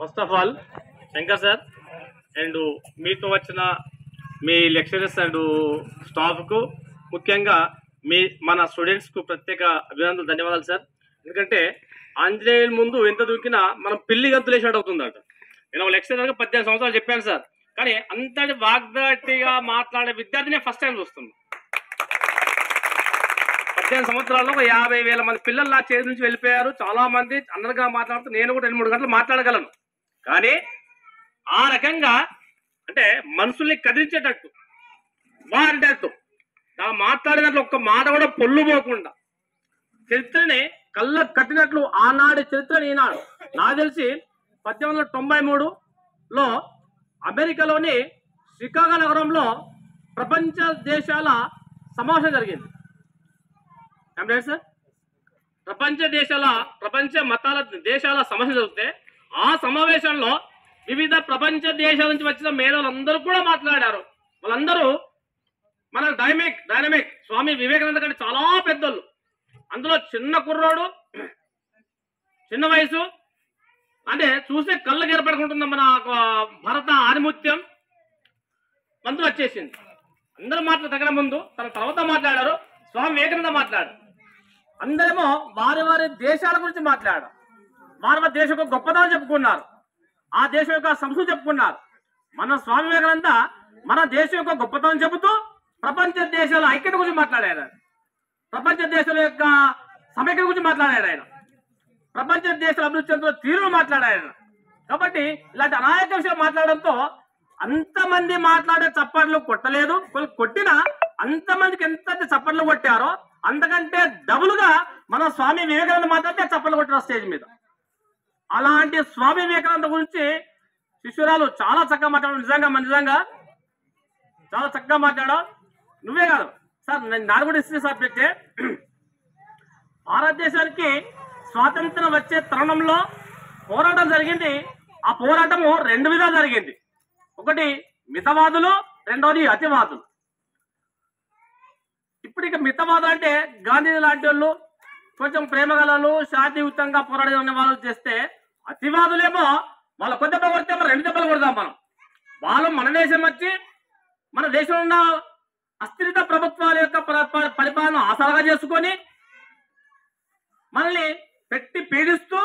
First of all Shankar sir and మీతో వచ్చిన మీ lecturers and స్టాఫ్కు ముఖ్యంగా మీ మన స్టూడెంట్స్కు ప్రత్యేక అభినందనలు ధన్యవాదాలు సార్ ఎందుకంటే ఆంజనేయుల ముందు ఎంత దూకినా మనం పిల్లి గంతులు వేసినట్టు అవుతుందట. నేను ఒక లెక్చరర్గా పద్దెనిమిది సంవత్సరాలు చెప్పాను సార్ కానీ అంతటి వాగ్దాటిగా మాట్లాడే విద్యార్థిని ఫస్ట్ టైం చూస్తున్నాను పద్దెనిమిది సంవత్సరాల్లో ఒక యాభై వేల మంది పిల్లలు నా చేతి నుంచి వెళ్ళిపోయారు. చాలా మంది అందరిగా మాట్లాడుతూ నేను కూడా రెండు మూడు గంటలు మాట్లాడగలను. కానీ ఆ రకంగా అంటే మనుషుల్ని కదిలించేటట్టు వారిటట్టు ఆ మాట్లాడినట్లు ఒక్క మాట కూడా పొల్లు పోకుండా. చరిత్రని కళ్ళ కట్టినట్లు ఆనాడు చరిత్రని ఈనాడు. నాకు తెలిసి పద్దెనిమిది వందల తొంభై మూడులో అమెరికాలోని షికాగో నగరంలో ప్రపంచ దేశాల సమావేశం జరిగింది. సార్? ప్రపంచ దేశాల ప్రపంచ మతాల దేశాల సమావేశం జరిగితే ఆ సమావేశంలో వివిధ ప్రపంచ దేశాల నుంచి వచ్చిన మేధావులందరూ కూడా మాట్లాడారు. వాళ్ళందరూ మన డైనమిక్ డైనమిక్ స్వామి వివేకానంద కంటే చాలా పెద్దోళ్ళు. అందులో చిన్న కుర్రోడు చిన్న వయసు అంటే చూస్తే కళ్ళకి ఏర్పడుకుంటున్న మన భరత ఆనిముత్యం మందు వచ్చేసింది. అందరూ మాటలు తగ్గడం ముందు తన తర్వాత మాట్లాడారు. స్వామి వివేకానంద మాట్లాడారు. అందరేమో వారి వారి దేశాల గురించి మాట్లాడారు. మానవ దేశం యొక్క గొప్పతనం చెప్పుకున్నారు. ఆ దేశం యొక్క సంస్కృతి చెప్పుకున్నారు. మన స్వామి వివేకానంద మన దేశం యొక్క గొప్పతనం చెబుతూ ప్రపంచ దేశాల ఐక్యత గురించి మాట్లాడారు ప్రపంచ దేశాల యొక్క సమైక్యత గురించి మాట్లాడారు ఆయన. ప్రపంచ దేశాల అభివృద్ధి చెందుతున్న తీరును మాట్లాడారు కాబట్టి ఇలాంటి అనేక విషయాలు మాట్లాడడంతో అంతమంది మాట్లాడే చప్పట్లు కొట్టలేదు. కొ- కొట్టినా అంతమందికి ఎంత చప్పట్లు కొట్టారో అంతకంటే డబుల్గా మన స్వామి వివేకానంద మాట్లాడితే చప్పట్లు కొట్టిన స్టేజ్ మీద. అలాంటి స్వామి వివేకానంద గురించి శిష్యురాలు చాలా చక్కగా మాట్లాడారు నిజంగా నిజంగా చాలా చక్కగా మాట్లాడావు నువ్వే కాదు. సార్ నేను నాది కూడా ఇస్తుంది సబ్జెక్టే భారతదేశానికి స్వాతంత్రం వచ్చే తరుణంలో పోరాటం జరిగింది. ఆ పోరాటము రెండు విధాలు జరిగింది. ఒకటి మితవాదులు రెండవది అతివాదులు. ఇప్పుడు ఇక మితవాదులు అంటే గాంధీ లాంటి వాళ్ళు కొంచెం ప్రేమగలలు శాంతియుతంగా పోరాడే ఉన్న వాళ్ళు చేస్తే అతివాదులేమో వాళ్ళ కొద్ది దెబ్బ కొడితే మనం రెండు దెబ్బలు కొడదాం మనం. వాళ్ళు మన దేశం వచ్చి మన దేశంలో ఉన్న అస్థిరత ప్రభుత్వాల యొక్క ప- ప- పరిపాలన ఆసరాగా చేసుకొని మనల్ని పెట్టి పీడిస్తూ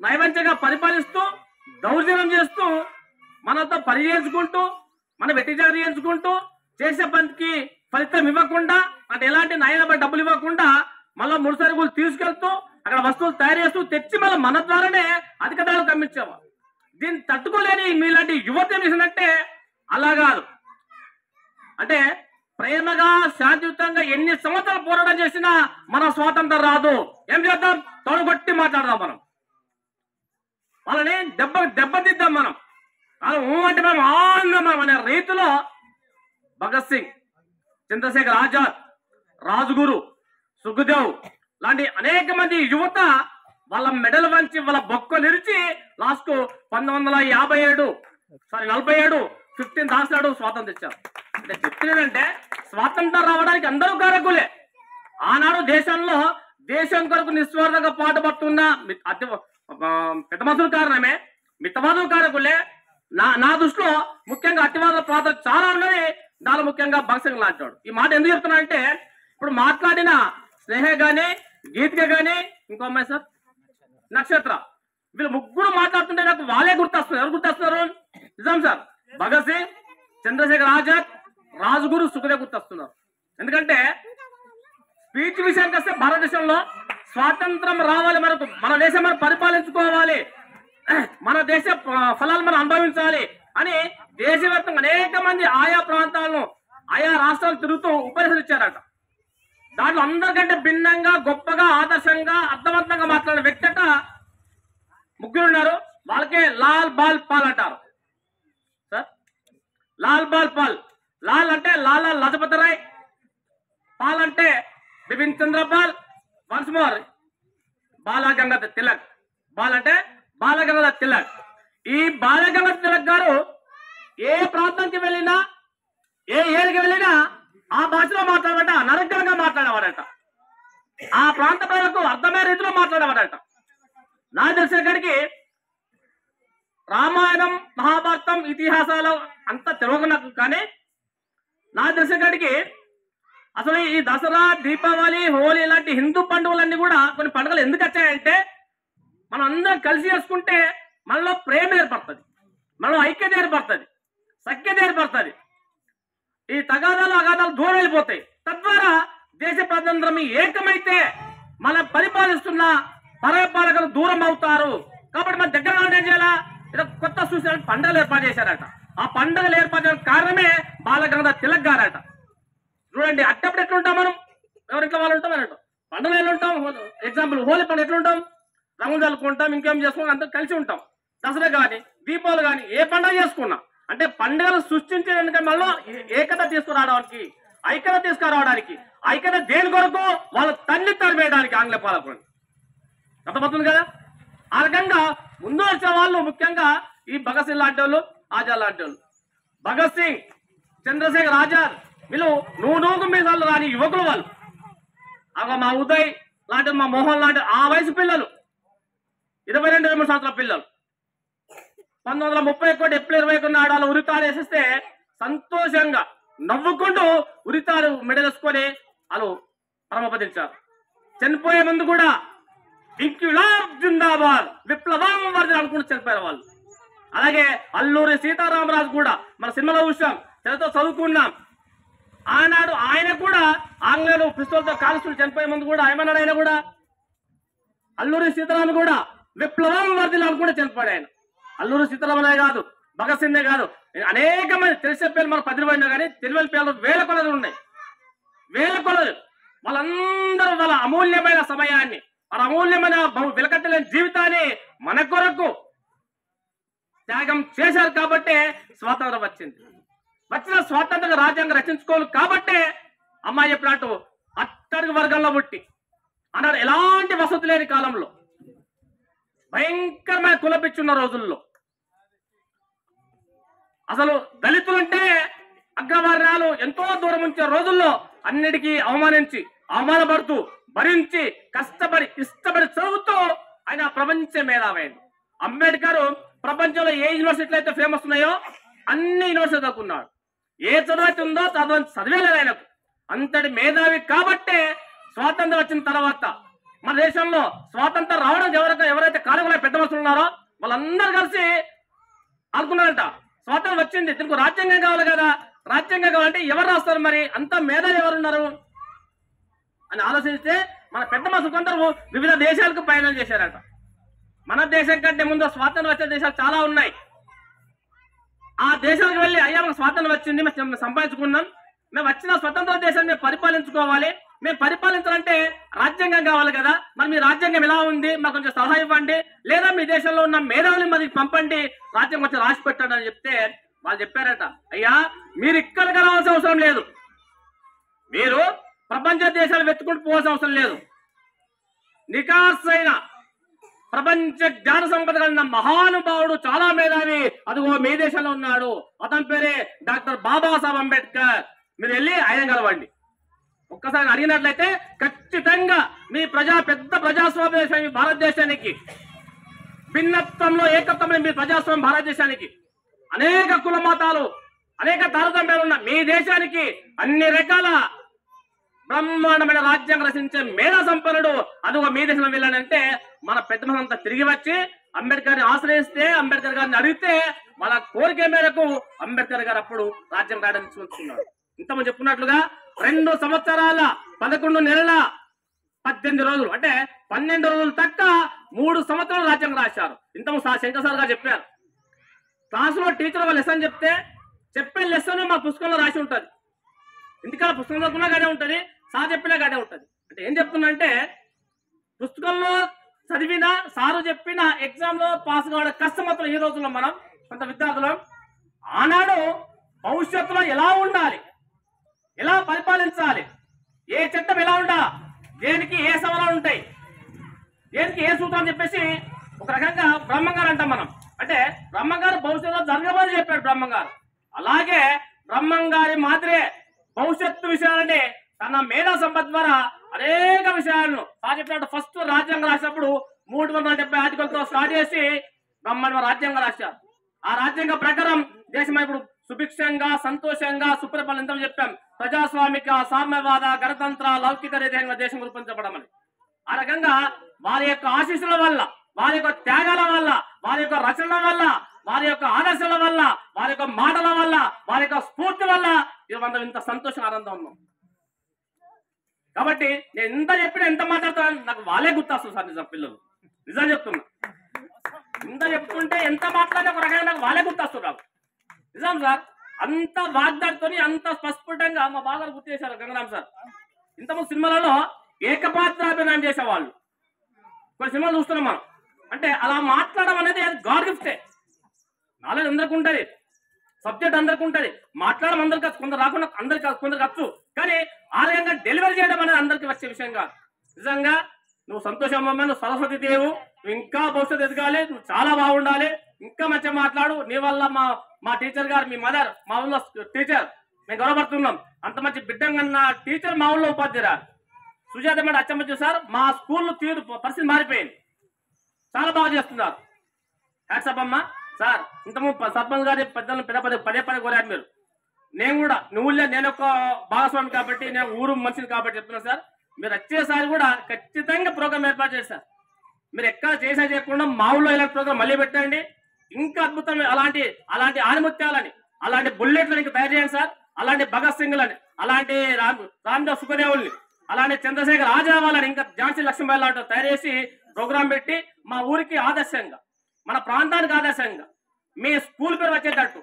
నైవంచగా పరిపాలిస్తూ దౌర్జన్యం చేస్తూ మనతో పని చేయించుకుంటూ మన వెట్టిచారు చేయించుకుంటూ చేసే పనికి ఫలితం ఇవ్వకుండా అంటే ఎలాంటి నయన డబ్బులు ఇవ్వకుండా మళ్ళీ మూడు సరుకులు తీసుకెళ్తూ అక్కడ వస్తువులు తయారు చేస్తూ తెచ్చి మళ్ళీ మన ద్వారానే అధిక ధరలు కమ్మించాము దీన్ని తట్టుకోలేని మీలాంటి యువత ఏం చేసిందంటే అలా కాదు. అంటే ప్రేమగా శాంతియుతంగా ఎన్ని సంవత్సరాలు పోరాటం చేసినా మన స్వాతంత్రం రాదు. ఏం చేద్దాం? తొడగొట్టి మాట్లాడదాం మనం. వాళ్ళని దెబ్బ దెబ్బతిద్దాం మనం. వాళ్ళు అంటే మనం ఆనందం అనే రీతిలో భగత్ సింగ్ చంద్రశేఖర్ ఆజాద్ రాజుగురు సుఖదేవ్ లాంటి అనేక మంది యువత వాళ్ళ మెడల్ వంచి వాళ్ళ బొక్కలు ఇరిచి లాస్ట్ పంతొమ్మిది వందల యాభై ఏడు సారీ నలభై ఏడు ఫిఫ్టీన్ దాసాడు స్వాతంత్రం ఇచ్చారు అంటే చెప్తున్నానంటే స్వాతంత్రం రావడానికి అందరూ కారకులే. ఆనాడు దేశంలో దేశం కొరకు నిస్వార్థంగా పాటుపడుతున్న అతి పెద్దమతుల కారణమే మితవాదుల కారకులే. నా నా దృష్టిలో ముఖ్యంగా అతివాదుల పాత్ర చాలా ఉన్నది. దానిలో ముఖ్యంగా భగత్ సింగ్ ఈ మాట ఎందుకు చెప్తున్నా అంటే ఇప్పుడు మాట్లాడిన స్నేహ గానీ గీతిక కానీ ఇంకో అమ్మాయి సార్? నక్షత్ర. వీళ్ళు ముగ్గురు మాట్లాడుతుంటే నాకు వాళ్ళే గుర్తొస్తున్నారు. ఎవరు గుర్తొస్తున్నారు? నిజాం సార్. భగత్ సింగ్ చంద్రశేఖర్ ఆజాద్ రాజుగురు సుఖదే గుర్తొస్తున్నారు. ఎందుకంటే స్పీచ్ విషయానికి వస్తే భారతదేశంలో స్వాతంత్రం రావాలి మనకు. మన దేశం మనం పరిపాలించుకోవాలి. మన దేశ ఫలాలు మనం అనుభవించాలి అని దేశవ్యాప్తంగా అనేక మంది ఆయా ప్రాంతాలను ఆయా రాష్ట్రాలు తిరుగుతూ ఉపన్యాసాలు ఇచ్చారట. దాంట్లో అందరికంటే భిన్నంగా గొప్పగా ఆదర్శంగా అర్థవంతంగా మాట్లాడే వ్యక్తి ముగ్గురు ఉన్నారు. వాళ్ళకే లాల్ బాల్ పాల్ అంటారు. సార్? లాల్ బాల్ పాల్. లాల్ అంటే లాలా లజపతి రాయ్. పాల్ అంటే Bipin Chandra Paul. Once more Balagangadhar Tilak. Ball అంటే బాలగంగాధర్ తిలక్. ఈ బాలగంగాధర్ తిలక్ గారు ఏ ప్రాంతానికి వెళ్ళినా ఏ ఏరికి వెళ్ళినా ఆ భాషలో మాట్లాడబట నరకంగా మాట్లాడేవాడట. ఆ ప్రాంత ప్రజలకు అర్థమయ్యే రీతిలో మాట్లాడేవాడట. నా తెలిసిన రామాయణం మహాభారతం ఇతిహాసాలు అంత తెలియక నాకు కానీ నా దశకాడికి అసలు ఈ దసరా దీపావళి హోలీ ఇలాంటి హిందూ పండుగలన్నీ కూడా కొన్ని పండుగలు ఎందుకు వచ్చాయంటే మనం అందరం కలిసి చేసుకుంటే మనలో ప్రేమ ఏర్పడుతుంది. మనలో ఐక్యత ఏర్పడుతుంది. సఖ్యత ఏర్పడుతుంది. ఈ తగాదాలు అగాధాలు దూరం వెళ్ళిపోతాయి తద్వారా దేశ ప్రజలందరం ఏకమైతే మనం పరిపాలిస్తున్న పరపాలకులు దూరం అవుతారు. కాబట్టి మన దగ్గర ఏం చేయాలా? ఏదో కొత్త సూచన పండుగలు ఏర్పాటు చేశారట. ఆ పండుగలు ఏర్పాటు చేయడం కారణమే బాలగంగాధర తిలక్ గారట. చూడండి అట్టప్పుడు ఎట్లుంటాం మనం? ఎవరింట్లో వాళ్ళు ఉంటాం అన్నట్టు. పండుగ ఎలా ఉంటాం? ఎగ్జాంపుల్ హోలీ పండుగ ఎట్లుంటాం? రంగులు చల్లుకుంటాం ఇంకేం చేసుకుంటాం? అందరూ కలిసి ఉంటాం. దసరా కానీ దీపావళి కానీ ఏ పండుగ చేసుకున్నా అంటే పండుగలు సృష్టించడానికి మళ్ళీ ఏకత తీసుకురావడానికి ఐక్యత తీసుకురావడానికి ఐక్యత దేని కొరకు? వాళ్ళ తల్లి తరిమేయడానికి ఆంగ్ల పాలకులు. అర్థమవుతుంది కదా? ఆ రకంగా ముందు వచ్చిన వాళ్ళు ముఖ్యంగా ఈ భగత్ సింగ్ లాంటి వాళ్ళు ఆజాద్ లాంటి వాళ్ళు. భగత్ సింగ్ చంద్రశేఖర్ ఆజాద్ వీళ్ళు నువ్వు నూగు మీసాలు రాని యువకులు వాళ్ళు. అగ మా ఉదయ్ లాంటి మా మోహన్ లాంటి ఆ వయసు పిల్లలు. ఇరవై రెండు ఇరవై మూడు సంవత్సరాల పిల్లలు. పంతొమ్మిది వందల ముప్పై ఒకటి ఏప్రిల్ ఇరవై ఒకటి నాడు వాళ్ళు ఉరితాలు వేసేస్తే సంతోషంగా నవ్వుకుంటూ ఉరితాలు మెడలేసుకొని వాళ్ళు పరమపదించారు. చనిపోయే ముందు కూడా ఇంక్యులాబ్ జిందాబాద్ విప్లవం వర్ధన అనుకుంటూ చనిపోయారు వాళ్ళు. అలాగే అల్లూరి సీతారామరాజు కూడా మన సినిమాలో చూసాం చరిత్ర చదువుకున్నాం. ఆనాడు ఆయన కూడా ఆంగ్లేయులు పిస్తోల్తో కాలుస్తులు చనిపోయే ముందు కూడా ఏమన్నాడు ఆయన కూడా? అల్లూరి సీతారామ కూడా విప్లవం వర్ధిల్లు కూడా చనిపోయాడు ఆయన. అల్లూరు సీతారామనే కాదు భగత్సింగ్ కాదు. అనేక మంది తెలిసే పేర్లు మన పది రూపాయలు కానీ తెలివైన పేర్లు వేల కొలది ఉన్నాయి. వేల కొలది. వాళ్ళందరూ వాళ్ళ అమూల్యమైన సమయాన్ని వాళ్ళ అమూల్యమైన వెలకట్టలేని జీవితాన్ని మన కొరకు త్యాగం చేశారు కాబట్టే స్వాతంత్రం వచ్చింది. వచ్చిన స్వాతంత్ర రాజ్యాంగం రచించుకోవాలి కాబట్టే అమ్మాయి చెప్పినట్టు అట్టడుగు వర్గంలో పుట్టి అన్నాడు ఎలాంటి వసతి లేని కాలంలో. భయంకరమైన కులపిచ్చున్న రోజుల్లో. అసలు దళితులంటే అగ్గవర్ణాలు ఎంతో దూరం ఉంచే రోజుల్లో అన్నిటికీ అవమానించి అవమానపడుతూ భరించి కష్టపడి ఇష్టపడి చదువుతూ ఆయన ప్రపంచ మేధావైంది అంబేద్కర్ ప్రపంచంలో ఏ యూనివర్సిటీలు అయితే ఫేమస్ ఉన్నాయో అన్ని యూనివర్సిటీ చదువుకున్నాడు. ఏ చదువు అయితే ఉందో చదువు చదివేలేదు ఆయనకు. అంతటి మేధావి కాబట్టే స్వాతంత్రం వచ్చిన తర్వాత మన దేశంలో స్వాతంత్రం రావడం ఎవరైతే ఎవరైతే కారణంలో పెద్ద మనుషులు ఉన్నారో వాళ్ళందరూ కలిసి అనుకున్నారంట స్వాతంత్రం వచ్చింది. దీనికి రాజ్యాంగం కావాలి కదా. రాజ్యాంగం కావాలంటే ఎవరు రాస్తారు మరి? అంత మేధావి ఎవరున్నారు? అని ఆలోచిస్తే మన పెద్ద మనసు కొందరు వివిధ దేశాలకు ప్రయాణం చేశారట. మన దేశం కంటే ముందు స్వాతంత్రం వచ్చే దేశాలు చాలా ఉన్నాయి. ఆ దేశాలకు వెళ్ళి అయ్యా మాకు స్వాతంత్రం వచ్చింది మేము సంపాదించుకున్నాం. మేము వచ్చిన స్వతంత్ర దేశాన్ని మేము పరిపాలించుకోవాలి. మేము పరిపాలించాలంటే రాజ్యాంగం కావాలి కదా. మరి మీ రాజ్యాంగం ఎలా ఉంది? మాకు కొంచెం సలహా ఇవ్వండి. లేదా మీ దేశంలో ఉన్న మేధావులు మరి పంపండి. రాజ్యం కొంచెం రాసి పెట్టండి అని చెప్తే వాళ్ళు చెప్పారట అయ్యా మీరు ఇక్కడ రావాల్సిన అవసరం లేదు. మీరు ప్రపంచ దేశాలు వెతుకుంటూ పోవాల్సిన అవసరం లేదు. నికాసైన ప్రపంచ జ్ఞాన సంపద కలిగిన మహానుభావుడు చాలా మేధావి. అదిగో మీ దేశంలో ఉన్నాడు. అతని పేరే డాక్టర్ బాబాసాహెబ్ అంబేద్కర్. మీరు వెళ్ళి ఆయన కలవండి. ఒక్కసారి అడిగినట్లయితే ఖచ్చితంగా మీ ప్రజా పెద్ద ప్రజాస్వామ్య దేశం భారతదేశానికి భిన్నత్వంలో ఏకత్వంలో మీ ప్రజాస్వామ్యం భారతదేశానికి అనేక కుల మతాలు అనేక తారతమ్యాలు ఉన్న మీ దేశానికి అన్ని రకాల బ్రహ్మాండమైన రాజ్యాంగం రచించే మేధా సంపన్నుడు అదిగో మీ దేశంలో వెళ్ళానంటే మన పెద్ద మనంతా తిరిగి వచ్చి అంబేద్కర్ని ఆశ్రయిస్తే అంబేద్కర్ గారిని అడిగితే వాళ్ళ కోరిక మేరకు అంబేద్కర్ గారు అప్పుడు రాజ్యం రాయడం చూసుకున్నాడు ఇంతమంది చెప్పుకున్నట్లుగా రెండు సంవత్సరాల పదకొండు నెలల పద్దెనిమిది రోజులు. అంటే పన్నెండు రోజులు తక్క మూడు సంవత్సరాలు రాజ్యాంగం రాశారు. ఇంత శంకర్ సార్ గారు చెప్పారు. క్లాసులో టీచర్ ఒక లెసన్ చెప్తే చెప్పే లెసన్ మా పుస్తకంలో రాసి ఉంటుంది. ఇంటికాడ పుస్తకం చదువుకున్నా గానే ఉంటుంది సార్ చెప్పినా గానే ఉంటుంది. అంటే ఏం చెప్తున్నానంటే పుస్తకంలో చదివిన సారు చెప్పిన ఎగ్జామ్లో పాస్ కావడం కష్టం ఈ రోజుల్లో మనం కొంత విద్యార్థులం. ఆనాడు భవిష్యత్తులో ఎలా ఉండాలి? ఎలా పరిపాలించాలి? ఏ చట్టం ఎలా ఉండా దేనికి ఏ సవరాలు ఉంటాయి? దేనికి ఏ సూత్రం అని చెప్పేసి ఒక రకంగా బ్రహ్మంగారు అంటాం మనం. అంటే బ్రహ్మంగారు భవిష్యత్తులో జరగబోని చెప్పాడు బ్రహ్మంగారు. అలాగే బ్రహ్మంగారి మాదిరే భవిష్యత్తు విషయాలని తన మేధా సంపత్ ద్వారా అనేక విషయాలను చెప్పినట్టు ఫస్ట్ రాజ్యాంగం రాసినప్పుడు మూడు వందల డెబ్బై ఆర్టికల్తో స్టార్ట్ చేసి బ్రహ్మాండ రాజ్యాంగం రాశారు. ఆ రాజ్యాంగ ప్రకారం దేశం ఇప్పుడు సుభిక్షంగా సంతోషంగా సుప్రబలంతం చెప్పాం. ప్రజాస్వామిక సామ్యవాద గణతంత్ర లౌకిక రీతంగా దేశం రూపొందించబడమని. ఆ రకంగా వారి యొక్క ఆశీస్సుల వల్ల వారి యొక్క త్యాగాల వల్ల వారి యొక్క రచనల వల్ల వారి యొక్క ఆదర్శాల వల్ల వారి యొక్క మాటల వల్ల వారి యొక్క స్ఫూర్తి వల్ల మనం ఇంత సంతోషం ఆనందం ఉన్నాం. కాబట్టి నేను ఎంత చెప్పినా ఎంత మాట్లాడుతాను? నాకు వాళ్ళే గుర్తొస్తుంది సార్ నిజం పిల్లలు. నిజం చెప్తున్నా. ఇంత చెప్తుంటే ఎంత మాట్లాడినా ఒక రకంగా నాకు వాళ్ళే గుర్తొస్తున్నారు నిజాం సార్? అంత వాగ్దాడితోని అంత స్పష్టంగా మా బాగా గుర్తు చేశారు గంగరామ్ సార్. ఇంతకుముందు సినిమాలలో ఏకపాత్రాభినయం చేసేవాళ్ళు. కొన్ని సినిమాలు చూస్తున్నాం మనం. అంటే అలా మాట్లాడడం అనేది గాడ్ గిఫ్టే. నాలెడ్జ్ అందరికి ఉంటుంది. సబ్జెక్ట్ అందరికి ఉంటుంది. మాట్లాడడం అందరికి కాదు కొందరు రాకుండా అందరికి కొందరు కావచ్చు కానీ ఆ విధంగా డెలివరీ చేయడం అనేది అందరికి వచ్చే విషయం కాదు. నిజంగా నువ్వు సంతోషమ్మ నువ్వు సరస్వతి దేవు నువ్వు ఇంకా భవిష్యత్తు ఎదగాలి నువ్వు చాలా బాగుండాలి. ఇంకా మంచిగా మాట్లాడు. నీ వల్ల మా మా టీచర్ గారు మీ మదర్ మా ఊళ్ళో టీచర్ మేము గౌరవపడుతున్నాం. అంత మంచి బిడ్డంగా టీచర్ మా ఊళ్ళో ఉపాధ్యాయురాలు సుజాత మేడం అచ్చమ్మ సార్ మా స్కూల్లో తీరు పరిస్థితి మారిపోయింది. చాలా బాగా చేస్తున్నారు. హ్యాట్సప్ అమ్మా. సార్ ఇంతకుముందు సర్పంచ్ గారి పెద్దలను పెద్ద పదే పదే పదే కోరారు మీరు. నేను కూడా నువ్వు నేను ఒక భాగస్వామి కాబట్టి నేను ఊరు మనిషిని కాబట్టి చెప్తున్నా సార్. మీరు వచ్చేసారి కూడా ఖచ్చితంగా ప్రోగ్రామ్ ఏర్పాటు చేస్తారు. మీరు ఎక్కడ చేసా చేయకుండా మా ఊళ్ళో ఇలాంటి ప్రోగ్రామ్ మళ్ళీ పెట్టండి. ఇంకా అద్భుతం అలాంటి అలాంటి ఆనిముత్యాలని అలాంటి బుల్లెట్లను ఇంకా తయారు చేయండి సార్. అలాంటి భగత్ సింగ్లని అలాంటి రామ్ రామ్దాస్ సుఖదేవుల్ని అలాంటి చంద్రశేఖర్ ఆజావాలని ఇంకా ఝాన్సీ లక్ష్మీబాయి లాంటి తయారు చేసి ప్రోగ్రామ్ పెట్టి మా ఊరికి ఆదర్శంగా మన ప్రాంతానికి ఆదర్శంగా మీ స్కూల్ పేరు వచ్చేటట్టు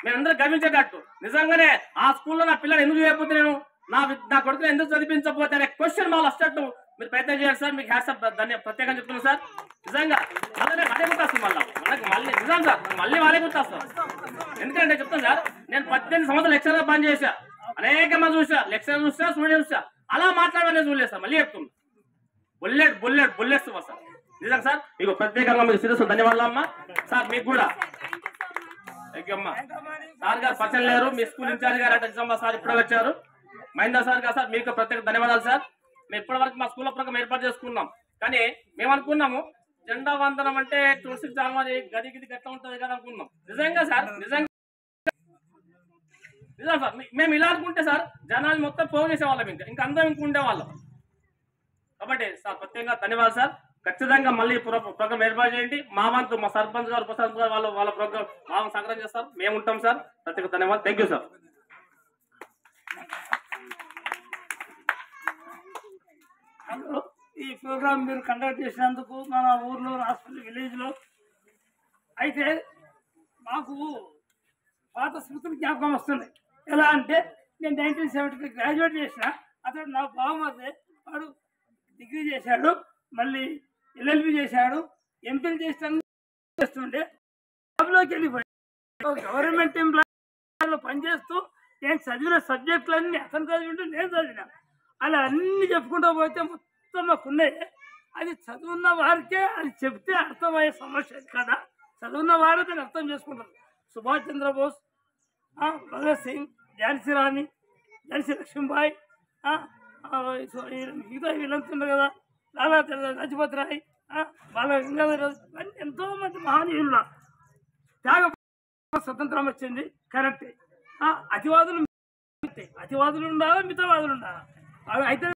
మీరందరూ గమనించేటట్టు నిజంగానే ఆ స్కూల్లో నా పిల్లలు ఎందుకు చేయకపోతే నేను నా వి- నా కొడుకుని ఎందుకు చదివించకపోతే అనే క్వశ్చన్ మాకు వచ్చేటట్టు మీరు ప్రయత్నం చేయాలి సార్. మీకు హ్యాట్సప్ దాన్ని ప్రత్యేకంగా చెప్తున్నాను సార్. నిజంగా మళ్ళీ అదే గుర్తొస్తుంది మళ్ళీ. మనకి మళ్ళీ నిజం సార్ మళ్ళీ వాళ్ళే గుర్తొస్తాం ఎందుకంటే చెప్తాను సార్ నేను పద్దెనిమిది సంవత్సరాలు లెక్చరర్ పని చేశా అనేక మంది చూసా లెక్చరర్ చూసా స్టూడెంట్ చూసా అలా మాట్లాడమని చూడలేదు సార్. మళ్ళీ చెప్తున్నా. Bullet bullet bullets sir. నిజంగా సార్ మీకు ప్రత్యేకంగా మీకు శిరస్సు ధన్యవాదాలు అమ్మా. సార్ మీకు కూడా. థ్యాంక్ యూ అమ్మా. సార్ గారు పచ్చలేరు మీ స్కూల్ ఇన్ఛార్జ్ గారు అంటే నిజామా సార్ ఇప్పుడే వచ్చారు. మహేందర్ సార్ గారు సార్ మీకు ప్రత్యేక ధన్యవాదాలు సార్. మేము ఇప్పటి వరకు మా స్కూల్ ప్రోగ్రామ్ ఏర్పాటు చేసుకున్నాం. కానీ మేము అనుకున్నాము జెండా వందనం అంటే తులసి జామది గది గిది గట్ల ఉంటుంది కదా అనుకున్నాం. నిజంగా సార్ నిజంగా. నిజం సార్ మేము ఇలా అనుకుంటే సార్ జనాలు మొత్తం పోగు చేసేవాళ్ళం ఇంకా. ఇంకా అందరం ఇంక ఉండేవాళ్ళం. కాబట్టి సార్ ప్రత్యేకంగా ధన్యవాదాలు సార్. ఖచ్చితంగా మళ్ళీ ప్రోగ్రామ్ ఏర్పాటు చేయండి. మా వంతు మా సర్పంచ్ గారు ఉప సర్పంచ్ గారు వాళ్ళ వాళ్ళ ప్రోగ్రామ్ మా సంగ్రహం చేస్తారు. మేము ఉంటాం సార్. ప్రత్యేక ధన్యవాదాలు. థ్యాంక్ యూ సార్ హలో ఈ ప్రోగ్రామ్ మీరు కండక్ట్ చేసినందుకు మన ఊర్లో హాస్పిటల్ విలేజ్లో. అయితే మాకు పాత స్మృతులు జ్ఞాపకం వస్తున్నాయి. ఎలా అంటే నేను నైన్టీన్ సెవెంటీ గ్రాడ్యుయేట్ చేసిన అతడు నా బావమదే వాడు డిగ్రీ చేశాడు మళ్ళీ ఎల్ఎల్బి చేశాడు ఎంపీలు చేస్తాను చేస్తుండే జాబ్లోకి వెళ్ళిపోయాడు. గవర్నమెంట్ ఎంప్లాయీలో పనిచేస్తూ నేను చదివిన సబ్జెక్టులన్నీ అతను చదివింటూ నేను చదివినా. అలా అన్ని చెప్పుకుంటూ పోతే మొత్తం మాకు ఉన్నాయి అది చదువున్న వారికే అది చెప్తే అర్థమయ్యే సమస్య కదా. చదువున్న వారే దాన్ని అర్థం చేసుకుంటారు. సుభాష్ చంద్రబోస్ భగత్ సింగ్ ఝాన్సీ రాణి ఝాన్సీ లక్ష్మీబాయి సో ఈ మిగతా వీళ్ళంతా కదా. లాలా లజపతి రాయ్ బాల గంగాధర ఎంతో మంది మహానీయులు. త్యాగ స్వతంత్రం వచ్చింది. కరెక్టే. అతివాదులు అతివాదులు ఉండాలా మితవాదులు ఉండాలా? అవి అయితే